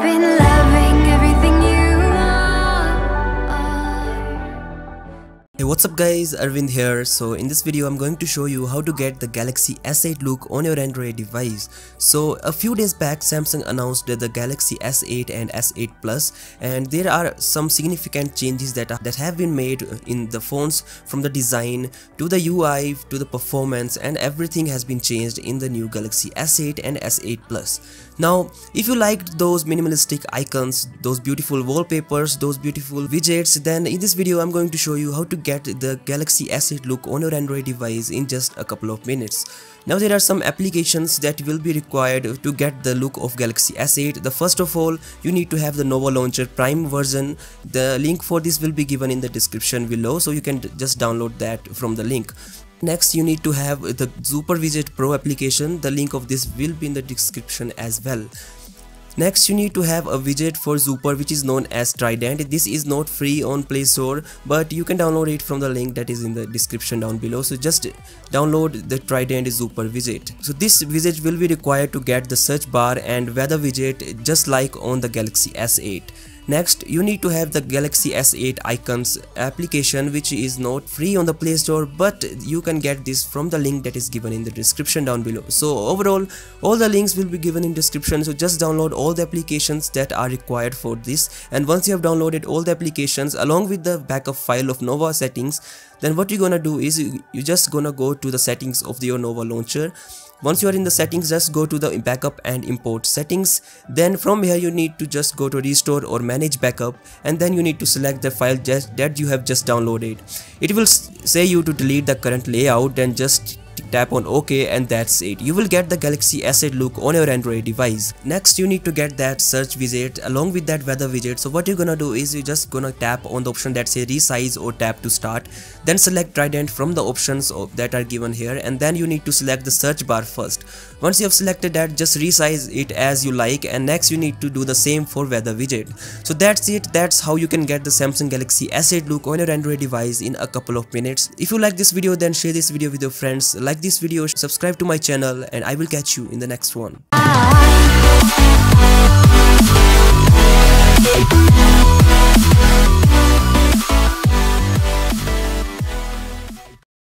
Been what's up guys? Arvind here. So in this video I'm going to show you how to get the Galaxy S8 look on your Android device. So a few days back Samsung announced the Galaxy S8 and S8 Plus and there are some significant changes that, are, that have been made in the phones from the design to the UI to the performance and everything has been changed in the new Galaxy S8 and S8 Plus. Now if you liked those minimalistic icons those beautiful wallpapers those beautiful widgets then in this video I'm going to show you how to get get the Galaxy S8 look on your Android device in just a couple of minutes. Now there are some applications that will be required to get the look of Galaxy S8. The first of all, you need to have the Nova Launcher Prime version. The link for this will be given in the description below so you can just download that from the link. Next you need to have the Zooper Widget Pro application. The link of this will be in the description as well. Next you need to have a widget for Zooper which is known as Trident. This is not free on Play Store but you can download it from the link that is in the description down below. So just download the Trident Zooper widget. So this widget will be required to get the search bar and weather widget just like on the Galaxy S8. Next, you need to have the Galaxy S8 icons application which is not free on the Play Store but you can get this from the link that is given in the description down below. So overall, all the links will be given in description so just download all the applications that are required for this and once you have downloaded all the applications along with the backup file of Nova settings then what you're gonna do is you, you just gonna go to the settings of your Nova launcher once you are in the settings just go to the backup and import settings. Then from here you need to just go to restore or manage backup. And then you need to select the file that you have just downloaded. It will say you to delete the current layout then just tap on OK and that's it. You will get the Galaxy S8 look on your Android device. Next you need to get that search widget along with that weather widget. So what you're gonna do is you're just gonna tap on the option that say resize or tap to start. Then select Trident from the options that are given here and then you need to select the search bar first. Once you have selected that just resize it as you like and next you need to do the same for weather widget. So that's it. That's how you can get the Samsung Galaxy S8 look on your Android device in a couple of minutes. If you like this video then share this video with your friends. Like this video, subscribe to my channel and I will catch you in the next one.